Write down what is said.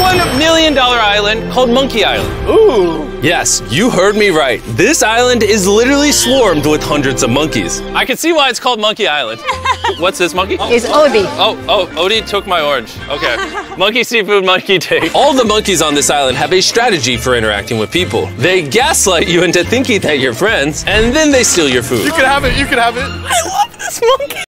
one million dollar island called Monkey Island. Ooh. Yes, you heard me right. This island is literally swarmed with hundreds of monkeys. I can see why it's called Monkey Island. What's this monkey? It's Odie. Oh, oh, Odie took my orange. Okay. monkey seafood, monkey take. All the monkeys on this island have a strategy for interacting with people. They gaslight you into thinking that you're friends, and then they steal your food. You can have it. You can have it. I love this monkey.